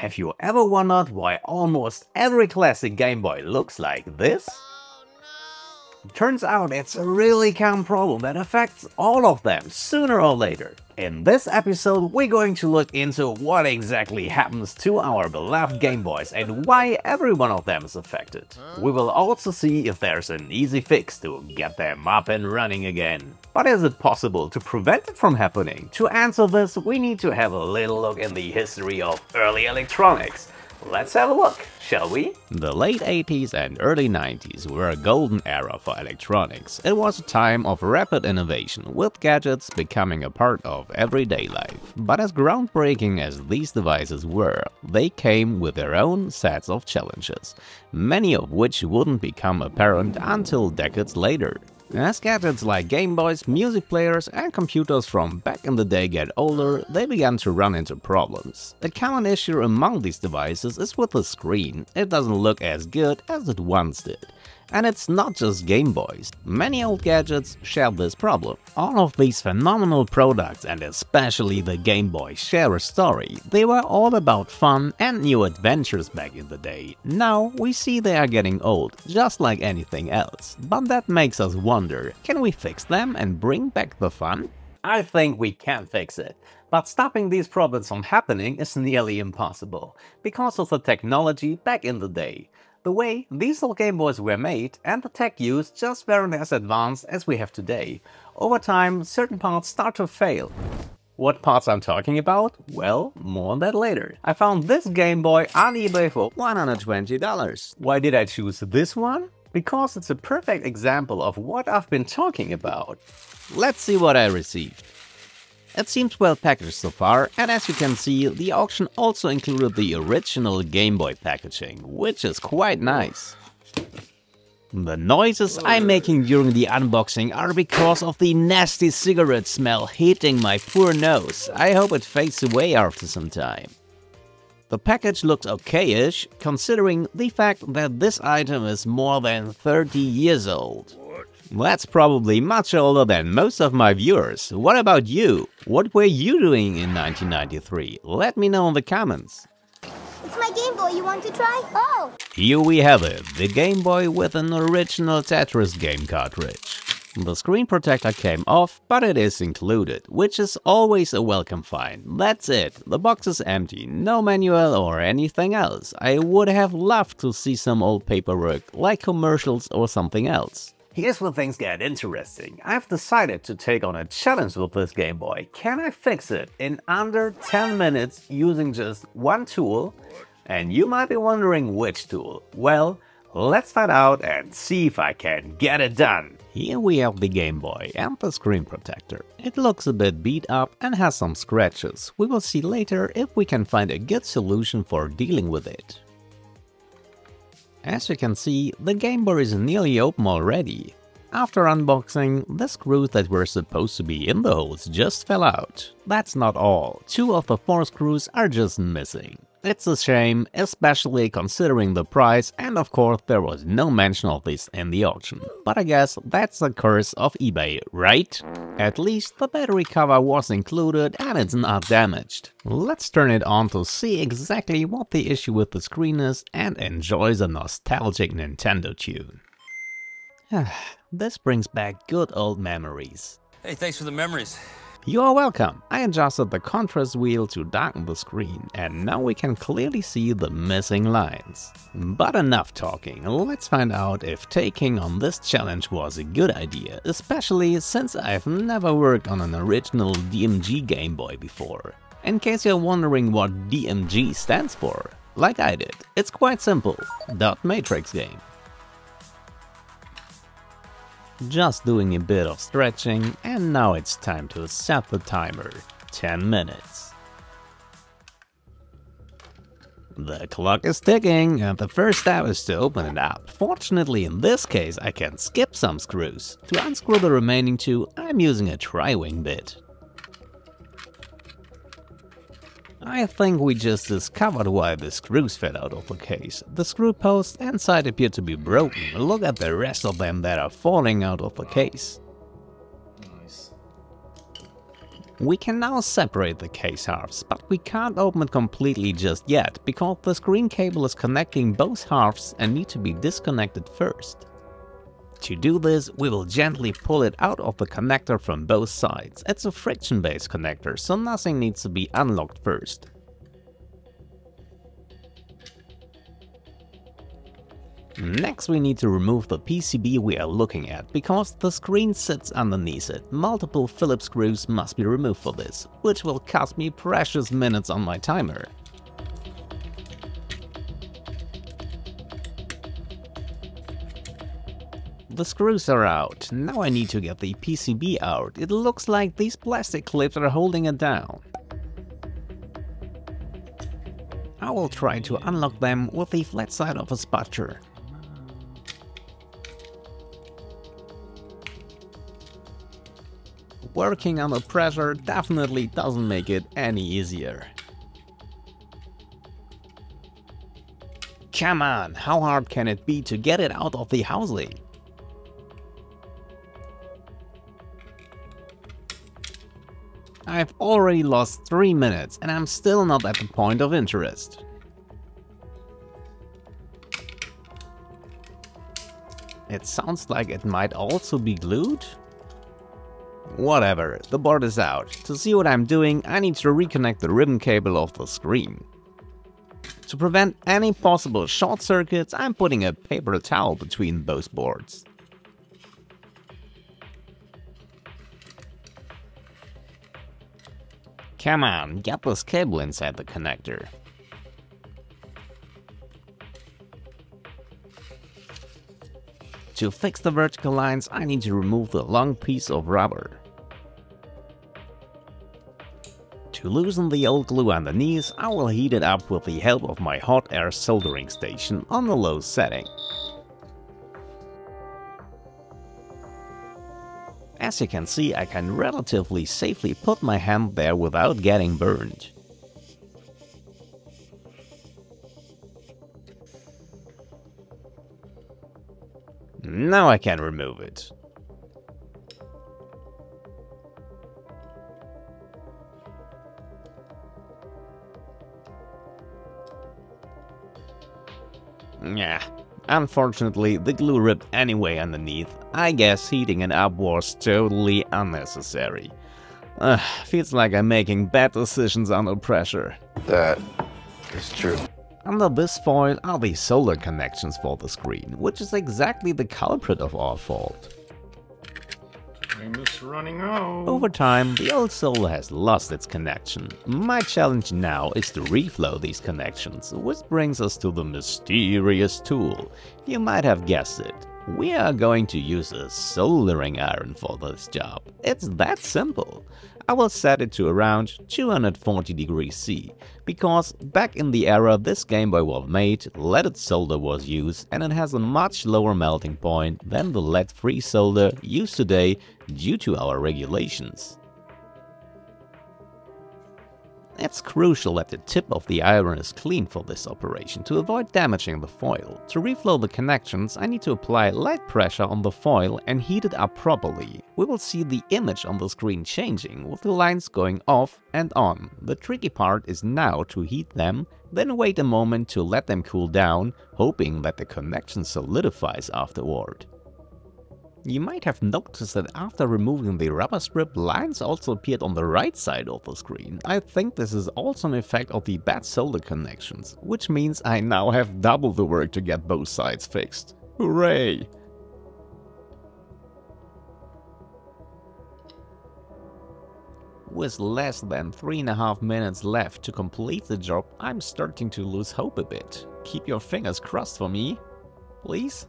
Have you ever wondered why almost every classic Game Boy looks like this? Turns out it's a really common problem that affects all of them sooner or later. In this episode, we're going to look into what exactly happens to our beloved Game Boys and why every one of them is affected. We will also see if there's an easy fix to get them up and running again. But is it possible to prevent it from happening? To answer this, we need to have a little look in the history of early electronics. Let's have a look, shall we? The late 80s and early 90s were a golden era for electronics. It was a time of rapid innovation, with gadgets becoming a part of everyday life. But as groundbreaking as these devices were, they came with their own sets of challenges, many of which wouldn't become apparent until decades later. As gadgets like Game Boys, music players and computers from back in the day get older, they began to run into problems. A common issue among these devices is with the screen, it doesn't look as good as it once did. And it's not just Game Boys. Many old gadgets share this problem. All of these phenomenal products and especially the Game Boy share a story. They were all about fun and new adventures back in the day. Now we see they are getting old, just like anything else. But that makes us wonder, can we fix them and bring back the fun? I think we can fix it. But stopping these problems from happening is nearly impossible, because of the technology back in the day. The way these old Game Boys were made and the tech used just weren't as advanced as we have today. Over time, certain parts start to fail. What parts I'm talking about? Well, more on that later. I found this Game Boy on eBay for $120. Why did I choose this one? Because it's a perfect example of what I've been talking about. Let's see what I received. It seems well packaged so far, and as you can see, the auction also included the original Game Boy packaging, which is quite nice. The noises I'm making during the unboxing are because of the nasty cigarette smell hitting my poor nose. I hope it fades away after some time. The package looks okay-ish, considering the fact that this item is more than 30 years old. That's probably much older than most of my viewers. What about you? What were you doing in 1993? Let me know in the comments. It's my Game Boy, you want to try? Oh! Here we have it, the Game Boy with an original Tetris game cartridge. The screen protector came off, but it is included, which is always a welcome find. That's it, the box is empty, no manual or anything else. I would have loved to see some old paperwork, like commercials or something else. Here's where things get interesting. I've decided to take on a challenge with this Game Boy. Can I fix it in under 10 minutes using just one tool? And you might be wondering which tool. Well, let's find out and see if I can get it done. Here we have the Game Boy and the screen protector. It looks a bit beat up and has some scratches. We will see later if we can find a good solution for dealing with it. As you can see, the Game Boy is nearly open already. After unboxing, the screws that were supposed to be in the holes just fell out. That's not all, two of the four screws are just missing. It's a shame, especially considering the price and of course there was no mention of this in the auction. But I guess that's the curse of eBay, right? At least the battery cover was included and it's not damaged. Let's turn it on to see exactly what the issue with the screen is and enjoy the nostalgic Nintendo tune. this brings back good old memories. Hey, thanks for the memories. You are welcome. I adjusted the contrast wheel to darken the screen and now we can clearly see the missing lines. But enough talking, let's find out if taking on this challenge was a good idea, especially since I've never worked on an original DMG Game Boy before. In case you're wondering what DMG stands for, like I did, it's quite simple, dot matrix game. Just doing a bit of stretching and now it's time to set the timer. 10 minutes. The clock is ticking and the first step is to open it up. Fortunately in this case I can skip some screws. To unscrew the remaining two I'm using a tri-wing bit. I think we just discovered why the screws fell out of the case. The screw post and side appear to be broken, look at the rest of them that are falling out of the case. Nice. We can now separate the case halves, but we can't open it completely just yet, because the screen cable is connecting both halves and need to be disconnected first. To do this, we will gently pull it out of the connector from both sides. It's a friction-based connector, so nothing needs to be unlocked first. Next we need to remove the PCB we are looking at, because the screen sits underneath it. Multiple Phillips screws must be removed for this, which will cost me precious minutes on my timer. The screws are out, now I need to get the PCB out. It looks like these plastic clips are holding it down. I will try to unlock them with the flat side of a spatula. working under pressure definitely doesn't make it any easier. Come on, how hard can it be to get it out of the housing? I've already lost 3 minutes and I'm still not at the point of interest. It sounds like it might also be glued? Whatever, the board is out. To see what I'm doing, I need to reconnect the ribbon cable of the screen. To prevent any possible short circuits, I'm putting a paper towel between both boards. Come on, get this cable inside the connector. To fix the vertical lines, I need to remove the long piece of rubber. To loosen the old glue underneath, I will heat it up with the help of my hot air soldering station on the low setting. As you can see, I can relatively safely put my hand there without getting burned. Now I can remove it. Yeah, unfortunately the glue ripped anyway underneath. I guess heating it up was totally unnecessary. Uh, feels like I'm making bad decisions under pressure. That is true. Under this foil are the solder connections for the screen, which is exactly the culprit of our fault. Running out. Over time, the old soul has lost its connection. My challenge now is to reflow these connections, which brings us to the mysterious tool. You might have guessed it. We are going to use a soldering iron for this job. It's that simple. I will set it to around 240 degrees C, because back in the era this Game Boy was made, leaded solder was used and it has a much lower melting point than the lead-free solder used today due to our regulations. It's crucial that the tip of the iron is clean for this operation to avoid damaging the foil. To reflow the connections I need to apply light pressure on the foil and heat it up properly. We will see the image on the screen changing with the lines going off and on. The tricky part is now to heat them, then wait a moment to let them cool down, hoping that the connection solidifies afterward. You might have noticed that after removing the rubber strip, lines also appeared on the right side of the screen. I think this is also an effect of the bad solder connections, which means I now have double the work to get both sides fixed. Hooray! With less than 3.5 minutes left to complete the job, I'm starting to lose hope a bit. Keep your fingers crossed for me, please?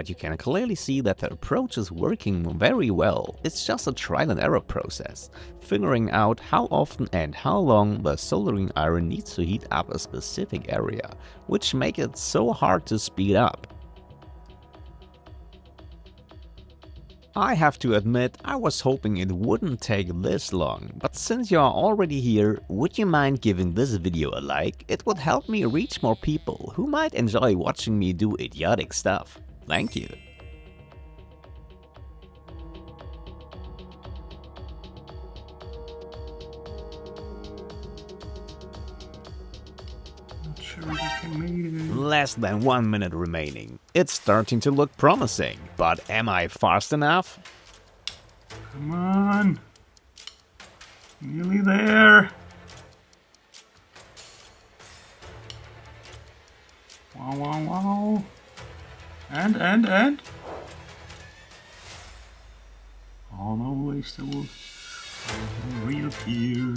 But you can clearly see that the approach is working very well. It's just a trial and error process, figuring out how often and how long the soldering iron needs to heat up a specific area, which make it so hard to speed up. I have to admit, I was hoping it wouldn't take this long, but since you are already here, would you mind giving this video a like? It would help me reach more people who might enjoy watching me do idiotic stuff. Thank you. Less than one minute remaining. It's starting to look promising, but am I fast enough? Come on. Nearly there. Wow, wow, wow. And, and, and. Oh no, they still will reappear.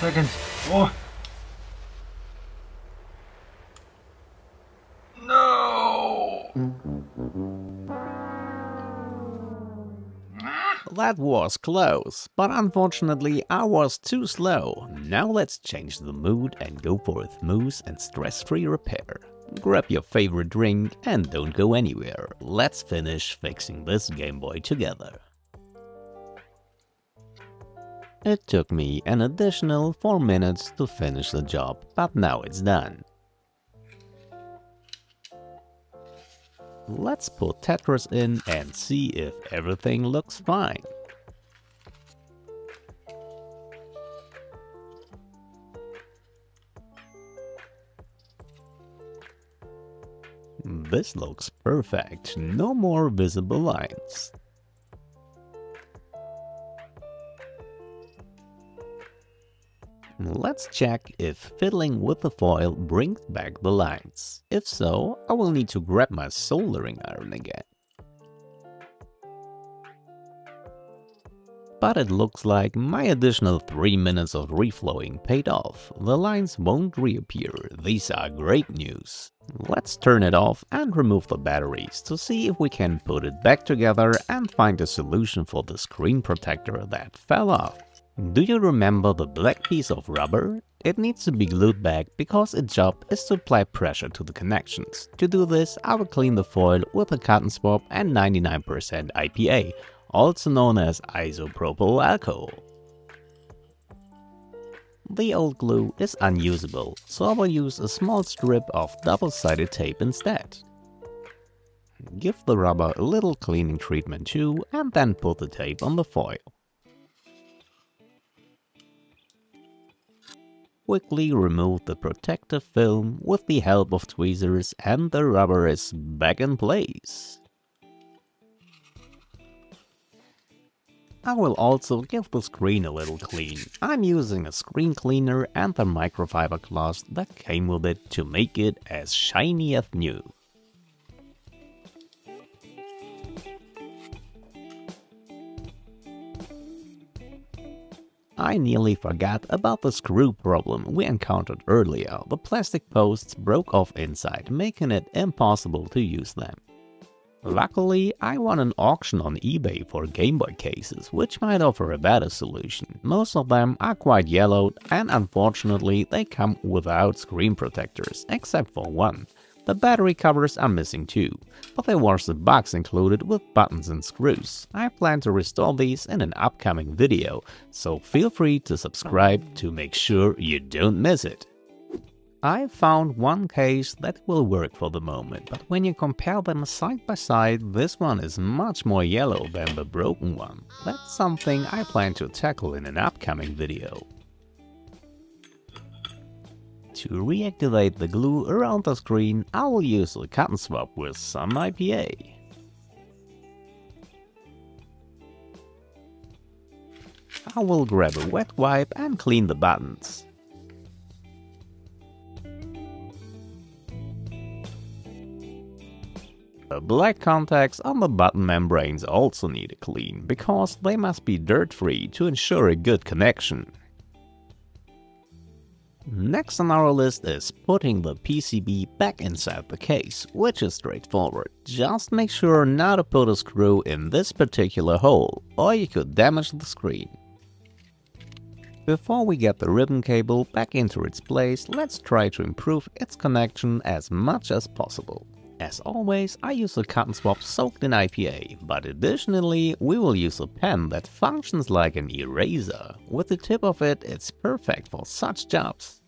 Seconds. Oh. No. That was close, but unfortunately I was too slow. Now let's change the mood and go for a smooth and stress-free repair. Grab your favorite drink and don't go anywhere. Let's finish fixing this Game Boy together. It took me an additional 4 minutes to finish the job, but now it's done. Let's put Tetris in and see if everything looks fine. This looks perfect, no more visible lines. Let's check if fiddling with the foil brings back the lines. If so, I will need to grab my soldering iron again. But it looks like my additional 3 minutes of reflowing paid off. The lines won't reappear, these are great news. Let's turn it off and remove the batteries to see if we can put it back together and find a solution for the screen protector that fell off. Do you remember the black piece of rubber? It needs to be glued back because its job is to apply pressure to the connections. To do this, I will clean the foil with a cotton swab and 99% IPA, also known as isopropyl alcohol. The old glue is unusable, so I will use a small strip of double-sided tape instead. Give the rubber a little cleaning treatment too and then put the tape on the foil. Quickly remove the protective film with the help of tweezers and the rubber is back in place. I will also give the screen a little clean. I'm using a screen cleaner and the microfiber cloth that came with it to make it as shiny as new. I nearly forgot about the screw problem we encountered earlier. The plastic posts broke off inside, making it impossible to use them. Luckily, I won an auction on eBay for Game Boy cases, which might offer a better solution. Most of them are quite yellowed and unfortunately they come without screen protectors, except for one. The battery covers are missing too, but there was a box included with buttons and screws. I plan to restore these in an upcoming video, so feel free to subscribe to make sure you don't miss it. I found one case that will work for the moment, but when you compare them side by side, this one is much more yellow than the broken one. That's something I plan to tackle in an upcoming video. To reactivate the glue around the screen, I will use a cotton swab with some IPA. I will grab a wet wipe and clean the buttons. The black contacts on the button membranes also need a clean, because they must be dirt-free to ensure a good connection. Next on our list is putting the PCB back inside the case, which is straightforward. Just make sure not to put a screw in this particular hole, or you could damage the screen. Before we get the ribbon cable back into its place, let's try to improve its connection as much as possible. As always, I use a cotton swab soaked in IPA, but additionally we will use a pen that functions like an eraser. With the tip of it, it's perfect for such jobs.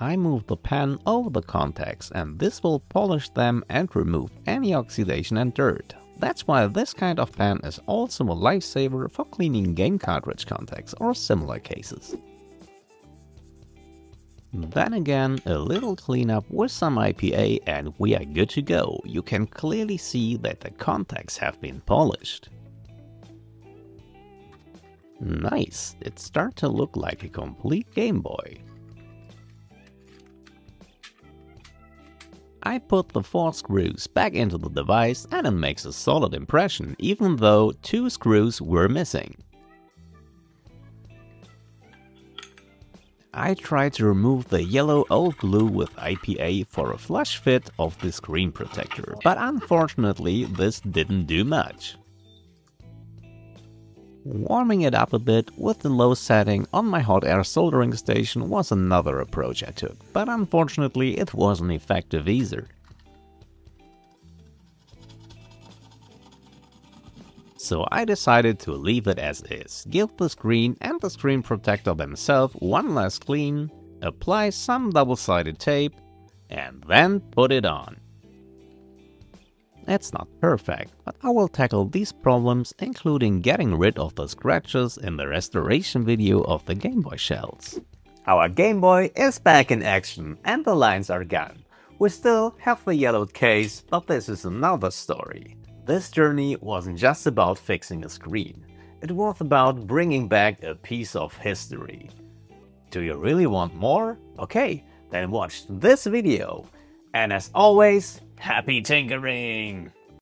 I move the pen over the contacts and this will polish them and remove any oxidation and dirt. That's why this kind of pen is also a lifesaver for cleaning game cartridge contacts or similar cases. Then again, a little cleanup with some IPA and we are good to go. You can clearly see that the contacts have been polished. Nice, it starts to look like a complete Game Boy. I put the four screws back into the device and it makes a solid impression even though two screws were missing. I tried to remove the yellow old glue with IPA for a flush fit of the screen protector, but unfortunately this didn't do much. Warming it up a bit with the low setting on my hot air soldering station was another approach I took, but unfortunately it wasn't effective either. So I decided to leave it as is, give the screen and the screen protector themselves one last clean, apply some double-sided tape, and then put it on. It's not perfect, but I will tackle these problems including getting rid of the scratches in the restoration video of the Game Boy shells. Our Game Boy is back in action and the lines are gone. We still have the yellowed case, but this is another story. This journey wasn't just about fixing a screen. It was about bringing back a piece of history. Do you really want more? Okay, then watch this video. And as always, Happy tinkering!